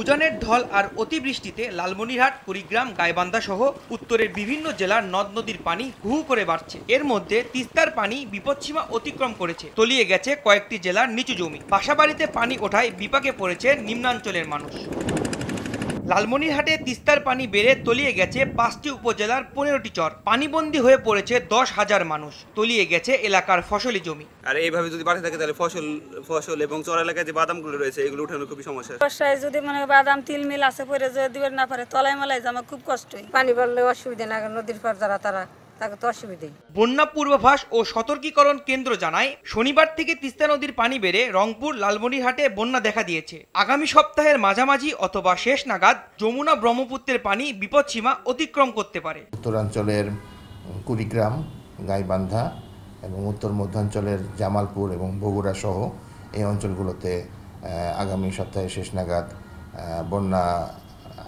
উজানের ঢল আর অতিবৃষ্টিতে লালমনিরহাট, কুড়িগ্রাম, গাইবান্ধা সহ উত্তরের বিভিন্ন জেলার নদ নদীর পানি হু করে বাড়ছে। এর মধ্যে তিস্তার পানি বিপদসীমা অতিক্রম করেছে, তলিয়ে গেছে কয়েকটি জেলার নিচু জমি। বাসাবাড়িতে পানি ওঠায় বিপাকে পড়েছে নিম্নাঞ্চলের মানুষ। লালমনিরহাটে তিস্তার পানি বেড়ে তলিয়ে গেছে পাঁচটি উপজেলার পনেরোটি চর। পানিবন্দী হয়ে পড়েছে দশ হাজার মানুষ। তলিয়ে গেছে এলাকার ফসলি জমি। আর এইভাবে যদি বাড়তে থাকে তাহলে ফসল ফসল এবং চর এলাকায় যে বাদামগুলো রয়েছে এগুলো উঠানো খুবই সমস্যা। বর্ষায় যদি মানে বাদাম তিল মিল আছে পরে যদি না পারে তলায় মালায় জামা খুব কষ্ট হয় পানি পড়লে অসুবিধা না নদীর পর যারা তারা। তাকে তো অসুবিধাই। বন্যা পূর্বাভাস ও সতর্কীকরণ কেন্দ্র জানায় শনিবার থেকে তিস্তা নদীর পানি বেড়ে রংপুর লালমনিরহাটে বন্যা দেখা দিয়েছে। আগামী সপ্তাহের মাঝামাঝি অথবা শেষ নাগাদ যমুনা ব্রহ্মপুত্রের পানি বিপদসীমা অতিক্রম করতে পারে। উত্তরাঞ্চলের কুড়িগ্রাম গাইবান্ধা এবং উত্তর মধ্যাঞ্চলের জামালপুর এবং বগুড়া সহ এই অঞ্চলগুলোতে আগামী সপ্তাহে শেষ নাগাদ বন্যা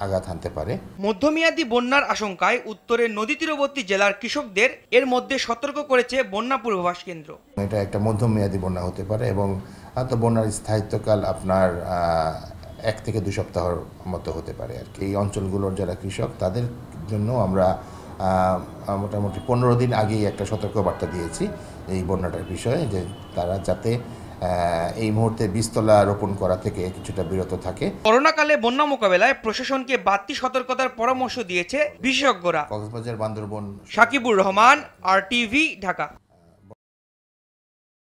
আঘাত হানতে পারে। মধ্যমেয়াদী বন্যার আশঙ্কায় উত্তরের নদী তীরবর্তী জেলার কৃষকদের এর মধ্যে সতর্ক করেছে বন্যা পূর্বাভাস কেন্দ্র। এটা একটা মধ্যমেয়াদী বন্যা হতে পারে এবং হয়তো বন্যার স্থায়িত্বকাল আপনার এক থেকে দু সপ্তাহের মতো হতে পারে আর কি। এই অঞ্চলগুলোর যারা কৃষক তাদের জন্য আমরা মোটামুটি পনেরো দিন আগেই একটা সতর্কবার্তা দিয়েছি এই বন্যাটার বিষয়ে যে তারা যাতে এই মুহূর্তে বিস্তলা রোপণ করা থেকে কিছুটা বিরত থাকে। করোনাকালে বন্যা মোকাবেলায় প্রশাসনকে বাড়তি সতর্কতার পরামর্শ দিয়েছে বিশেষজ্ঞরা। Cox's Bazar Bandarban. Sakibur Rahman R TV Dhaka.